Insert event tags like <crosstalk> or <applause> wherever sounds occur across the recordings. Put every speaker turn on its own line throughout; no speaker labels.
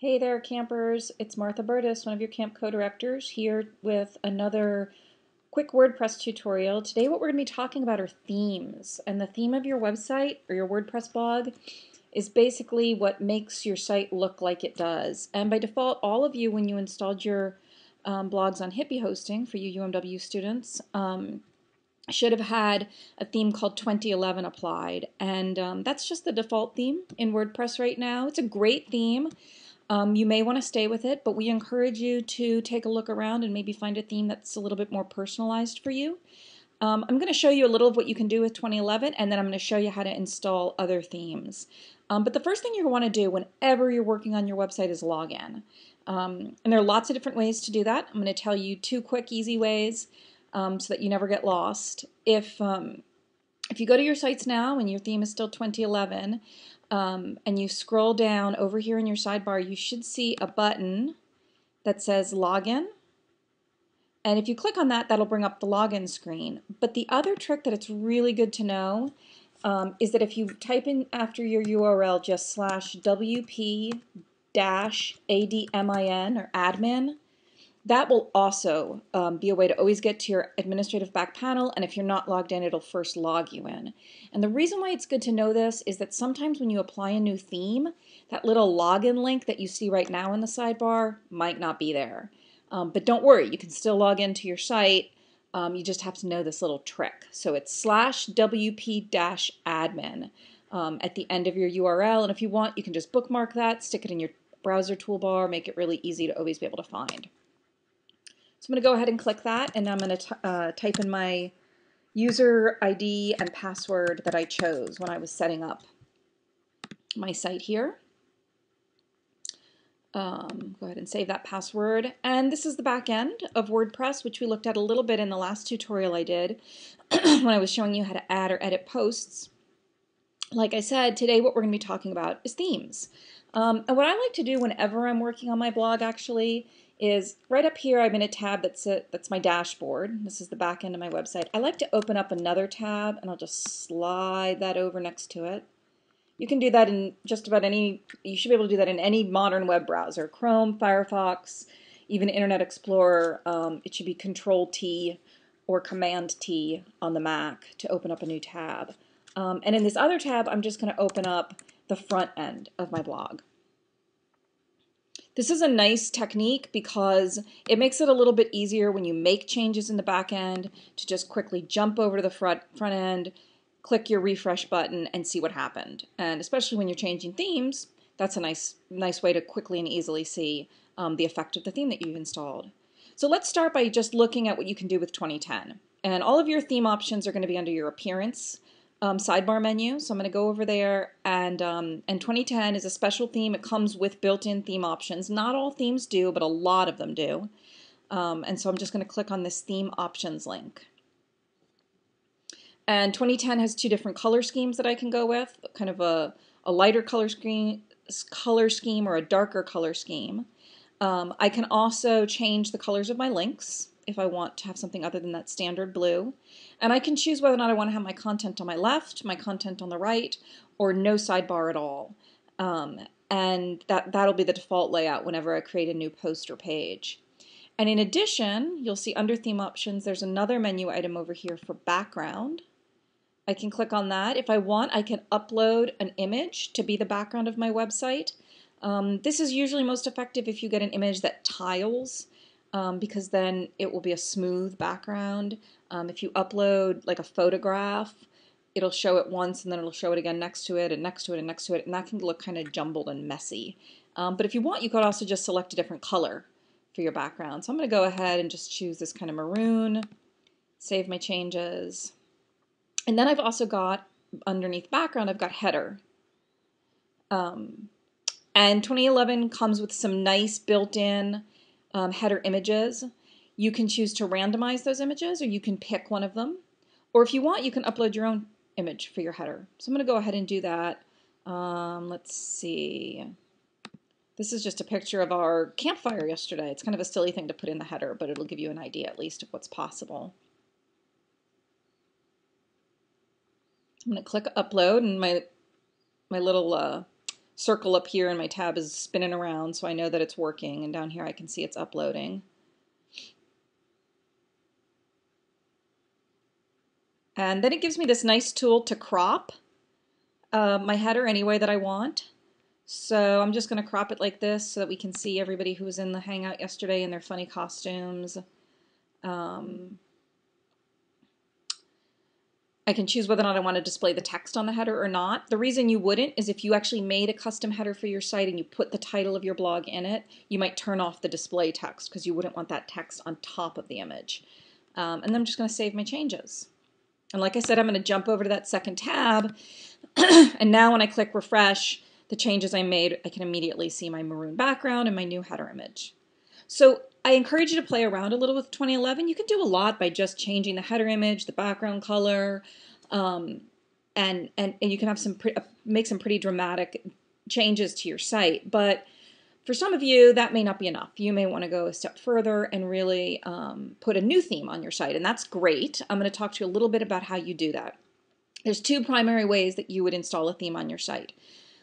Hey there, campers. It's Martha Burtis, one of your camp co-directors, here with another quick WordPress tutorial. Today what we're going to be talking about are themes. And the theme of your website or your WordPress blog is basically what makes your site look like it does. And by default, all of you, when you installed your um, blogs on Hippie Hosting for you UMW students, um, should have had a theme called 2011 applied. And um, that's just the default theme in WordPress right now. It's a great theme. Um, you may want to stay with it, but we encourage you to take a look around and maybe find a theme that's a little bit more personalized for you. Um, I'm going to show you a little of what you can do with 2011, and then I'm going to show you how to install other themes. Um, but the first thing to want to do whenever you're working on your website is log in. Um, and there are lots of different ways to do that. I'm going to tell you two quick, easy ways um, so that you never get lost. If um, if you go to your sites now and your theme is still 2011, um, and you scroll down over here in your sidebar, you should see a button that says Login. And if you click on that, that'll bring up the login screen. But the other trick that it's really good to know um, is that if you type in after your URL just slash WP dash ADMIN or admin, that will also um, be a way to always get to your administrative back panel, and if you're not logged in, it'll first log you in. And the reason why it's good to know this is that sometimes when you apply a new theme, that little login link that you see right now in the sidebar might not be there. Um, but don't worry, you can still log into your site. Um, you just have to know this little trick. So it's slash WP dash admin um, at the end of your URL, and if you want, you can just bookmark that, stick it in your browser toolbar, make it really easy to always be able to find. So I'm going to go ahead and click that, and I'm going to uh, type in my user ID and password that I chose when I was setting up my site here. Um, go ahead and save that password. And this is the back end of WordPress, which we looked at a little bit in the last tutorial I did <clears throat> when I was showing you how to add or edit posts. Like I said, today what we're going to be talking about is themes. Um, and what I like to do whenever I'm working on my blog actually is right up here I'm in a tab that's a, that's my dashboard. This is the back end of my website. I like to open up another tab and I'll just slide that over next to it. You can do that in just about any, you should be able to do that in any modern web browser. Chrome, Firefox, even Internet Explorer. Um, it should be Control T or Command T on the Mac to open up a new tab. Um, and in this other tab, I'm just going to open up the front end of my blog. This is a nice technique because it makes it a little bit easier when you make changes in the back end to just quickly jump over to the front, front end, click your refresh button, and see what happened. And especially when you're changing themes, that's a nice, nice way to quickly and easily see um, the effect of the theme that you've installed. So let's start by just looking at what you can do with 2010. And all of your theme options are going to be under your appearance um, sidebar menu. So I'm going to go over there and, um, and 2010 is a special theme. It comes with built-in theme options. Not all themes do, but a lot of them do. Um, and so I'm just going to click on this theme options link. And 2010 has two different color schemes that I can go with, kind of a, a lighter color scheme, color scheme or a darker color scheme. Um, I can also change the colors of my links if I want to have something other than that standard blue. And I can choose whether or not I want to have my content on my left, my content on the right, or no sidebar at all. Um, and that, that'll be the default layout whenever I create a new post or page. And in addition, you'll see under theme options, there's another menu item over here for background. I can click on that. If I want, I can upload an image to be the background of my website. Um, this is usually most effective if you get an image that tiles um, because then it will be a smooth background. Um, if you upload like a photograph, it'll show it once and then it'll show it again next to it and next to it and next to it, and that can look kind of jumbled and messy. Um, but if you want, you could also just select a different color for your background. So I'm going to go ahead and just choose this kind of maroon, save my changes. And then I've also got, underneath background, I've got header. Um, and 2011 comes with some nice built-in um, header images. You can choose to randomize those images or you can pick one of them. Or if you want, you can upload your own image for your header. So I'm going to go ahead and do that. Um, let's see. This is just a picture of our campfire yesterday. It's kind of a silly thing to put in the header, but it'll give you an idea at least of what's possible. I'm going to click upload and my, my little uh, circle up here and my tab is spinning around so I know that it's working and down here I can see it's uploading. And then it gives me this nice tool to crop uh, my header any way that I want. So I'm just going to crop it like this so that we can see everybody who was in the Hangout yesterday in their funny costumes. Um, I can choose whether or not I want to display the text on the header or not. The reason you wouldn't is if you actually made a custom header for your site and you put the title of your blog in it, you might turn off the display text because you wouldn't want that text on top of the image. Um, and then I'm just going to save my changes. And like I said, I'm going to jump over to that second tab. <clears throat> and now when I click refresh, the changes I made, I can immediately see my maroon background and my new header image. So I encourage you to play around a little with 2011. You can do a lot by just changing the header image, the background color, um, and, and and you can have some pre- uh, make some pretty dramatic changes to your site. But for some of you, that may not be enough. You may want to go a step further and really um, put a new theme on your site, and that's great. I'm going to talk to you a little bit about how you do that. There's two primary ways that you would install a theme on your site.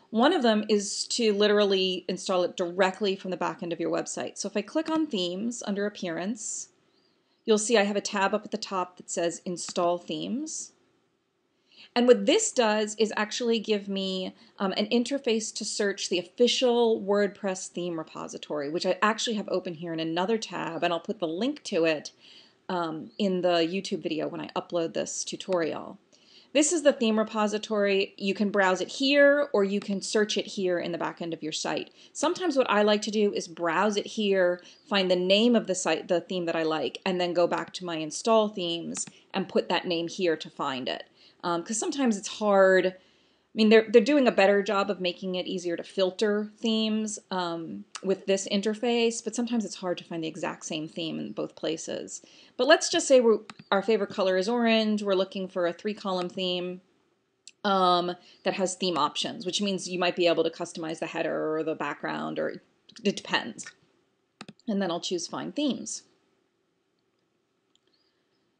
One of them is to literally install it directly from the back end of your website. So if I click on Themes under Appearance, you'll see I have a tab up at the top that says Install Themes. And what this does is actually give me um, an interface to search the official WordPress theme repository, which I actually have open here in another tab, and I'll put the link to it um, in the YouTube video when I upload this tutorial. This is the theme repository. You can browse it here or you can search it here in the back end of your site. Sometimes what I like to do is browse it here, find the name of the site, the theme that I like, and then go back to my install themes and put that name here to find it. Because um, sometimes it's hard mean, they're, they're doing a better job of making it easier to filter themes um, with this interface, but sometimes it's hard to find the exact same theme in both places. But let's just say we're, our favorite color is orange. We're looking for a three-column theme um, that has theme options, which means you might be able to customize the header or the background, or it depends. And then I'll choose Find Themes.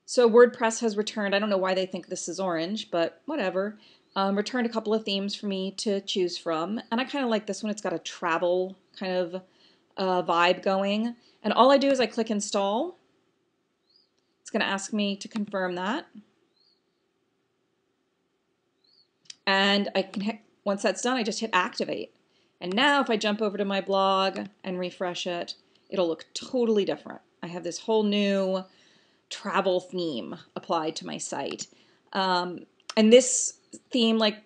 So WordPress has returned, I don't know why they think this is orange, but whatever um, returned a couple of themes for me to choose from. And I kind of like this one. It's got a travel kind of uh, vibe going. And all I do is I click install. It's going to ask me to confirm that. And I can hit, once that's done, I just hit activate. And now if I jump over to my blog and refresh it, it'll look totally different. I have this whole new travel theme applied to my site. Um, and this theme, like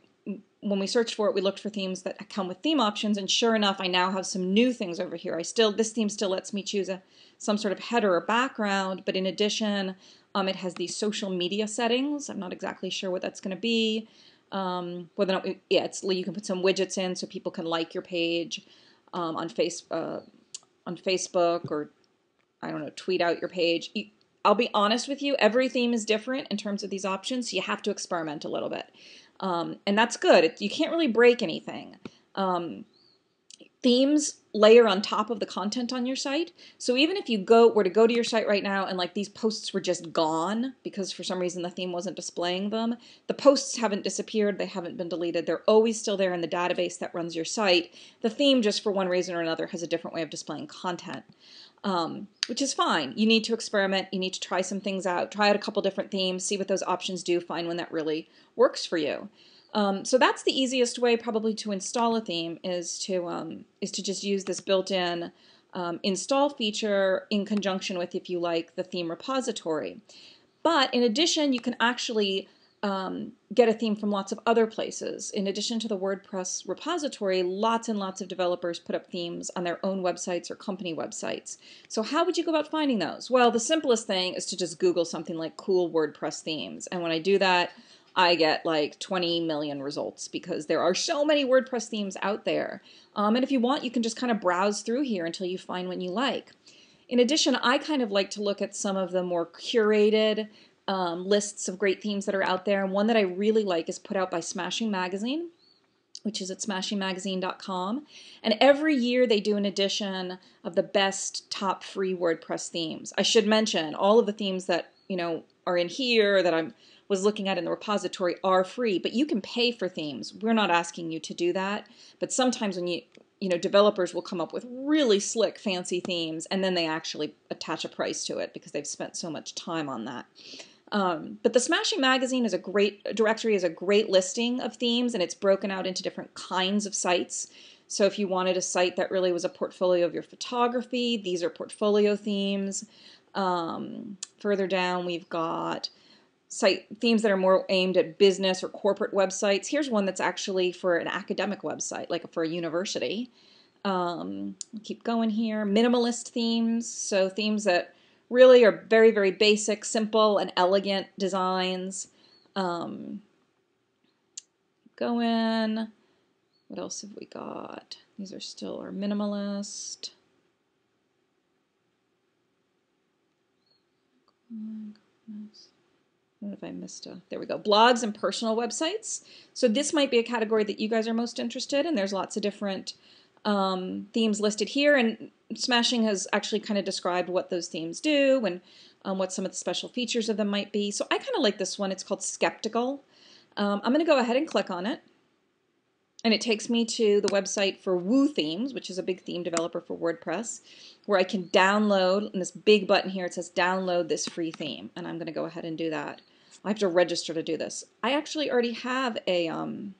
when we searched for it, we looked for themes that come with theme options, and sure enough, I now have some new things over here. I still this theme still lets me choose a some sort of header or background, but in addition, um, it has these social media settings. I'm not exactly sure what that's going to be. Um, whether or not, we, yeah, it's you can put some widgets in so people can like your page um, on face uh, on Facebook or I don't know, tweet out your page. You, I'll be honest with you, every theme is different in terms of these options, so you have to experiment a little bit. Um, and that's good. You can't really break anything. Um, themes layer on top of the content on your site. So even if you go were to go to your site right now and like these posts were just gone because for some reason the theme wasn't displaying them, the posts haven't disappeared, they haven't been deleted. They're always still there in the database that runs your site. The theme just for one reason or another has a different way of displaying content. Um, which is fine. You need to experiment. You need to try some things out. Try out a couple different themes. See what those options do. Find one that really works for you. Um, so that's the easiest way probably to install a theme is to um, is to just use this built-in um, install feature in conjunction with, if you like, the theme repository. But in addition, you can actually um, get a theme from lots of other places. In addition to the WordPress repository, lots and lots of developers put up themes on their own websites or company websites. So how would you go about finding those? Well, the simplest thing is to just Google something like cool WordPress themes. And when I do that, I get like 20 million results because there are so many WordPress themes out there. Um, and if you want, you can just kind of browse through here until you find one you like. In addition, I kind of like to look at some of the more curated um, lists of great themes that are out there. And one that I really like is put out by Smashing Magazine which is at smashingmagazine.com. And every year they do an edition of the best top free WordPress themes. I should mention all of the themes that, you know, are in here that I'm was looking at in the repository are free, but you can pay for themes. We're not asking you to do that, but sometimes when you you know developers will come up with really slick fancy themes and then they actually attach a price to it because they've spent so much time on that. Um, but the Smashing Magazine is a great directory, is a great listing of themes, and it's broken out into different kinds of sites. So if you wanted a site that really was a portfolio of your photography, these are portfolio themes. Um, further down, we've got site themes that are more aimed at business or corporate websites. Here's one that's actually for an academic website, like for a university. Um, keep going here. Minimalist themes, so themes that really are very, very basic, simple, and elegant designs. Um, in. What else have we got? These are still our minimalist. What if I missed a? There we go. Blogs and personal websites. So this might be a category that you guys are most interested in. There's lots of different um, themes listed here, and Smashing has actually kind of described what those themes do and um, what some of the special features of them might be. So I kind of like this one. It's called Skeptical. Um, I'm going to go ahead and click on it. And it takes me to the website for Woo Themes, which is a big theme developer for WordPress, where I can download, and this big button here, it says download this free theme. And I'm going to go ahead and do that. I have to register to do this. I actually already have a, um,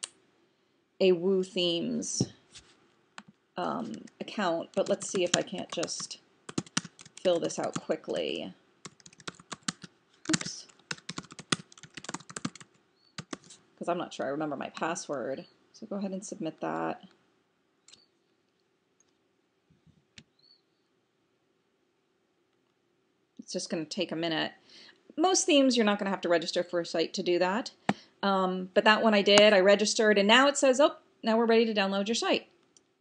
a Woo Themes um, account, but let's see if I can't just fill this out quickly. Oops. Because I'm not sure I remember my password. So go ahead and submit that. It's just going to take a minute. Most themes, you're not going to have to register for a site to do that. Um, but that one I did, I registered, and now it says, oh, now we're ready to download your site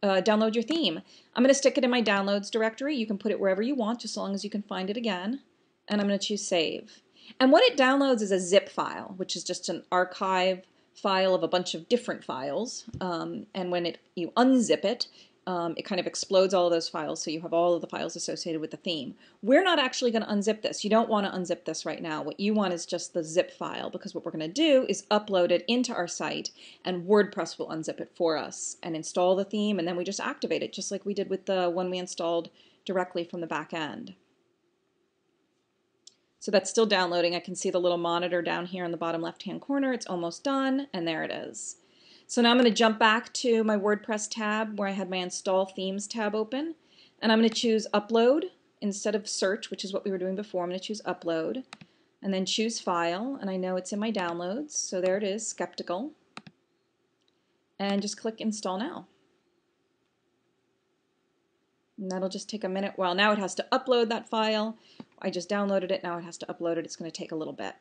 uh, download your theme. I'm going to stick it in my downloads directory. You can put it wherever you want, just as long as you can find it again. And I'm going to choose save. And what it downloads is a zip file, which is just an archive file of a bunch of different files. Um, and when it you unzip it, um, it kind of explodes all of those files so you have all of the files associated with the theme. We're not actually going to unzip this. You don't want to unzip this right now. What you want is just the zip file because what we're going to do is upload it into our site and WordPress will unzip it for us and install the theme and then we just activate it just like we did with the one we installed directly from the back end. So that's still downloading. I can see the little monitor down here in the bottom left hand corner. It's almost done and there it is. So now I'm going to jump back to my WordPress tab where I had my Install Themes tab open. And I'm going to choose Upload instead of Search, which is what we were doing before. I'm going to choose Upload and then choose File. And I know it's in my downloads. So there it is, Skeptical. And just click Install Now. And that'll just take a minute. Well, now it has to upload that file. I just downloaded it. Now it has to upload it. It's going to take a little bit.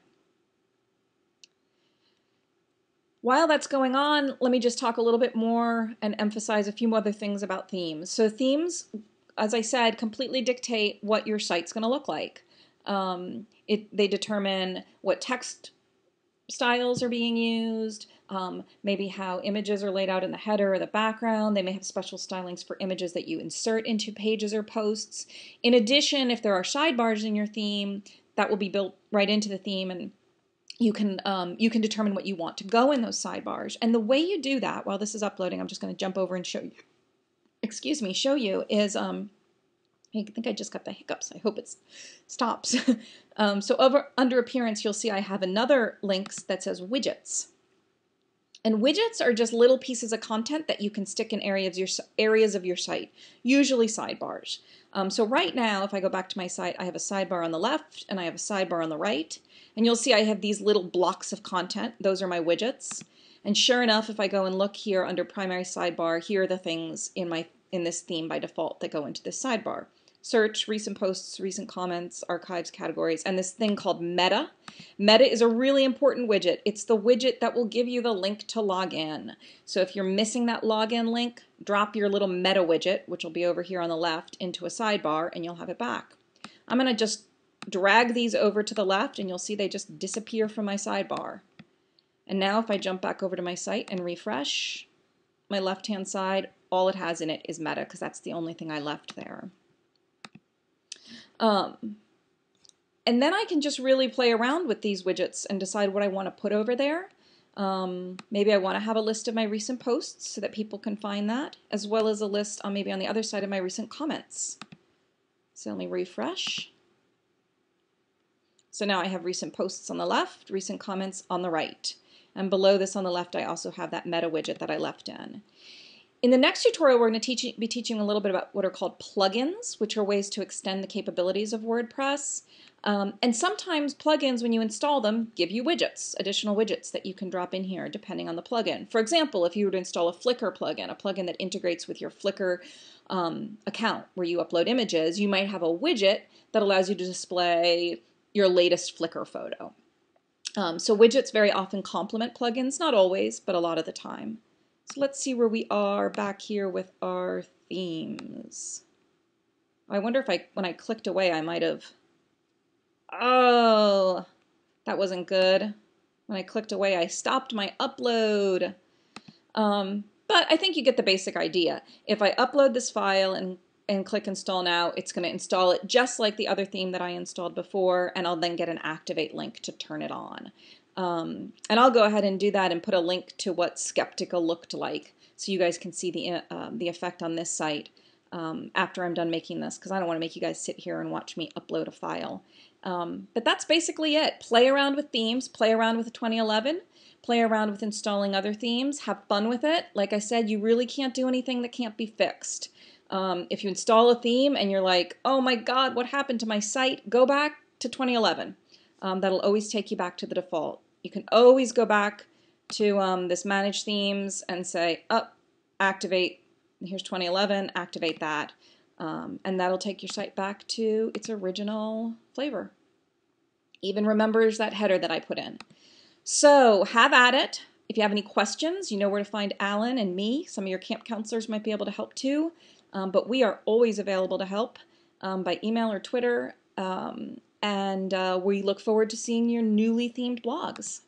While that's going on, let me just talk a little bit more and emphasize a few other things about themes. So themes, as I said, completely dictate what your site's going to look like. Um, it, they determine what text styles are being used, um, maybe how images are laid out in the header or the background. They may have special stylings for images that you insert into pages or posts. In addition, if there are sidebars in your theme, that will be built right into the theme and you can um, you can determine what you want to go in those sidebars. And the way you do that, while this is uploading, I'm just going to jump over and show you. Excuse me, show you is um, I think I just got the hiccups. I hope it stops. <laughs> um, so over under appearance, you'll see I have another link that says widgets. And widgets are just little pieces of content that you can stick in areas of your, areas of your site, usually sidebars. Um, so right now, if I go back to my site, I have a sidebar on the left and I have a sidebar on the right. And you'll see I have these little blocks of content. Those are my widgets. And sure enough, if I go and look here under primary sidebar, here are the things in my in this theme by default that go into this sidebar. Search, recent posts, recent comments, archives, categories, and this thing called Meta. Meta is a really important widget. It's the widget that will give you the link to log in. So if you're missing that login link, drop your little Meta widget, which will be over here on the left, into a sidebar and you'll have it back. I'm going to just drag these over to the left and you'll see they just disappear from my sidebar. And now if I jump back over to my site and refresh, my left-hand side, all it has in it is meta because that's the only thing I left there. Um, and then I can just really play around with these widgets and decide what I want to put over there. Um, maybe I want to have a list of my recent posts so that people can find that, as well as a list on maybe on the other side of my recent comments. So let me refresh. So now I have recent posts on the left, recent comments on the right. And below this on the left, I also have that meta widget that I left in. In the next tutorial, we're going to teach, be teaching a little bit about what are called plugins, which are ways to extend the capabilities of WordPress. Um, and sometimes plugins, when you install them, give you widgets, additional widgets that you can drop in here depending on the plugin. For example, if you were to install a Flickr plugin, a plugin that integrates with your Flickr um, account where you upload images, you might have a widget that allows you to display your latest Flickr photo. Um, so widgets very often complement plugins, not always, but a lot of the time. So let's see where we are back here with our themes. I wonder if I, when I clicked away, I might have, oh, that wasn't good. When I clicked away, I stopped my upload. Um, but I think you get the basic idea. If I upload this file and, and click install now, it's going to install it just like the other theme that I installed before, and I'll then get an activate link to turn it on. Um, and I'll go ahead and do that and put a link to what Skeptical looked like so you guys can see the, uh, um, the effect on this site um, after I'm done making this because I don't want to make you guys sit here and watch me upload a file. Um, but that's basically it. Play around with themes, play around with 2011, play around with installing other themes, have fun with it. Like I said, you really can't do anything that can't be fixed. Um, if you install a theme and you're like, oh my god, what happened to my site? Go back to 2011. Um, that'll always take you back to the default. You can always go back to um, this manage themes and say, up, oh, activate, here's 2011, activate that. Um, and that'll take your site back to its original flavor. Even remembers that header that I put in. So have at it. If you have any questions, you know where to find Alan and me. Some of your camp counselors might be able to help too. Um, but we are always available to help um, by email or Twitter. Um, and uh, we look forward to seeing your newly themed blogs.